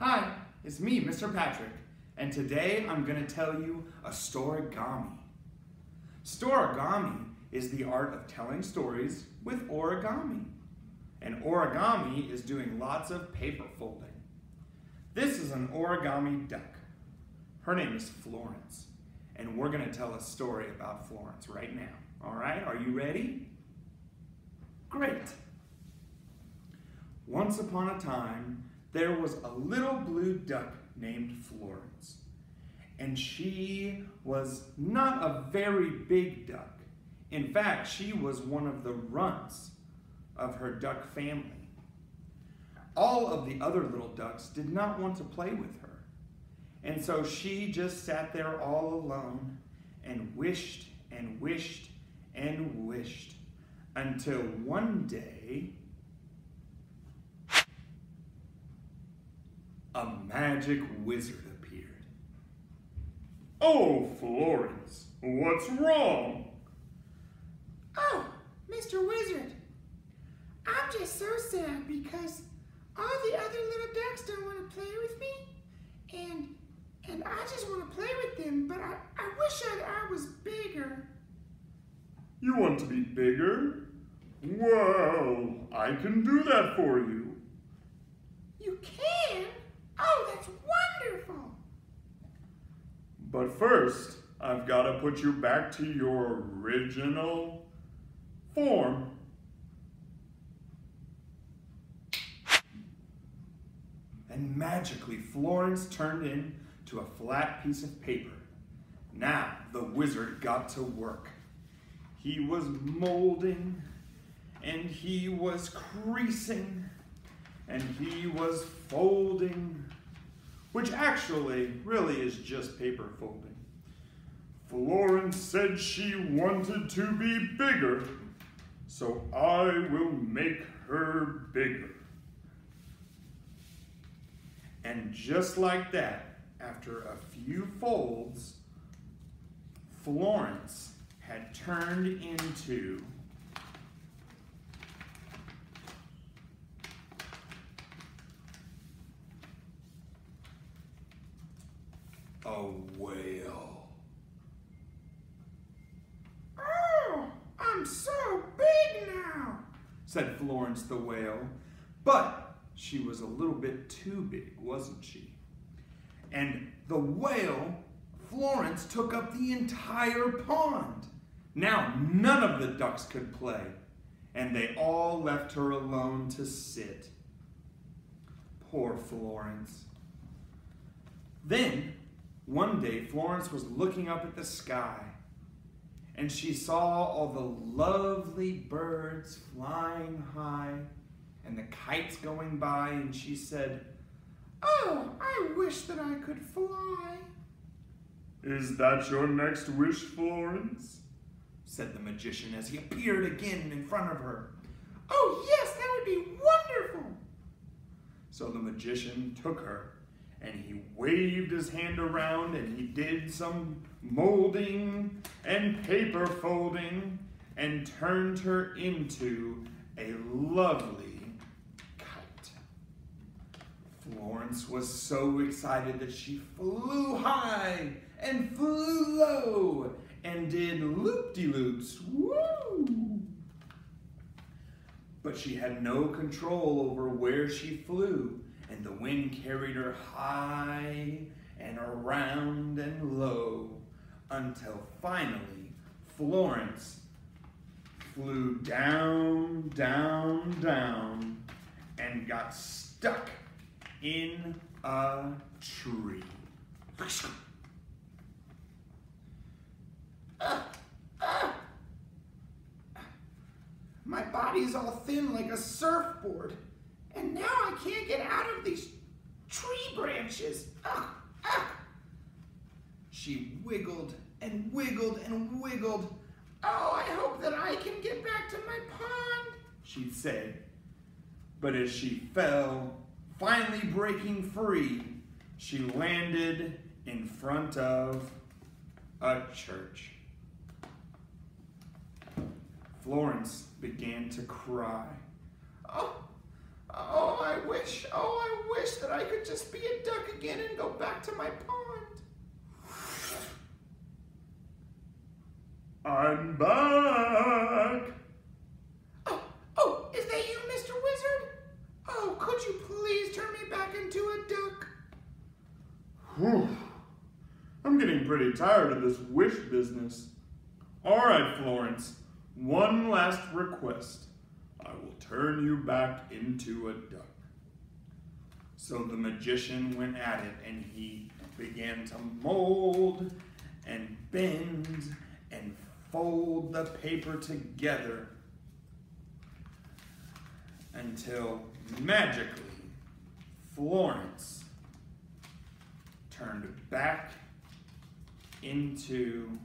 Hi, it's me, Mr. Patrick, and today I'm going to tell you a storigami. Storigami is the art of telling stories with origami. And origami is doing lots of paper folding. This is an origami duck. Her name is Florence, and we're going to tell a story about Florence right now. All right, are you ready? Great. Once upon a time, there was a little blue duck named Florence. And she was not a very big duck. In fact, she was one of the runts of her duck family. All of the other little ducks did not want to play with her. And so she just sat there all alone and wished and wished and wished until one day a magic wizard appeared. Oh, Florence, what's wrong? Oh, Mr. Wizard, I'm just so sad because all the other little ducks don't want to play with me, and and I just want to play with them, but I, I wish I, I was bigger. You want to be bigger? Well, I can do that for you. You can? Oh, that's wonderful. But first, I've got to put you back to your original form. And magically, Florence turned into a flat piece of paper. Now the wizard got to work. He was molding, and he was creasing, and he was folding, which actually really is just paper folding. Florence said she wanted to be bigger, so I will make her bigger. And just like that, after a few folds, Florence had turned into whale. Oh, I'm so big now, said Florence the whale. But she was a little bit too big, wasn't she? And the whale, Florence, took up the entire pond. Now none of the ducks could play, and they all left her alone to sit. Poor Florence. Then, one day, Florence was looking up at the sky, and she saw all the lovely birds flying high and the kites going by, and she said, Oh, I wish that I could fly. Is that your next wish, Florence? said the magician as he appeared again in front of her. Oh, yes, that would be wonderful. So the magician took her and he waved his hand around and he did some molding and paper folding and turned her into a lovely kite. Florence was so excited that she flew high and flew low and did loop-de-loops. Woo! But she had no control over where she flew, and the wind carried her high and around and low until finally Florence flew down, down, down and got stuck in a tree. My body's all thin like a surfboard, and now I can't get out of these tree branches. Ugh, ugh. She wiggled and wiggled and wiggled, Oh, I hope that I can get back to my pond. she said. But as she fell, finally breaking free, she landed in front of a church. Florence began to cry. Oh, Oh, I wish, oh, I wish that I could just be a duck again and go back to my pond. I'm back. Oh, oh, is that you, Mr. Wizard? Oh, could you please turn me back into a duck? Whew. I'm getting pretty tired of this wish business. All right, Florence, one last request. I will turn you back into a duck. So the magician went at it and he began to mold and bend and fold the paper together until magically Florence turned back into